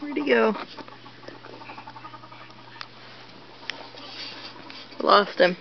Where'd he go? Lost him.